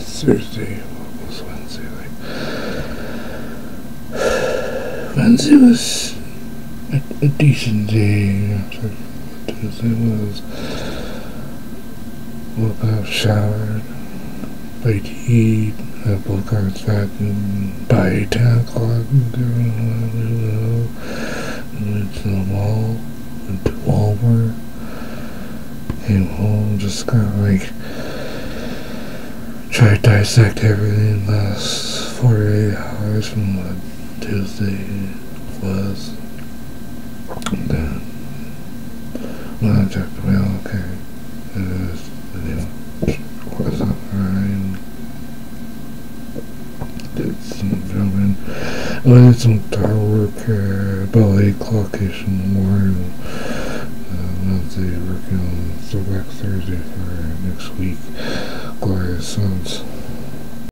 Thursday. Was Wednesday like? Wednesday was a, a decent day. Tuesday was woke up, showered, ate to eat, have both cars back by 10 o'clock. Went to the mall, went to Walmart, came home, just of like try to dissect everything the last 48 hours from what Tuesday was. Then when I checked mail, okay, it is, you know, was up right. Did some filming. I did some car work uh, about 8 o'clock-ish in the morning. Uh, Wednesday, working on Throwback Thursday for next week. 鬼送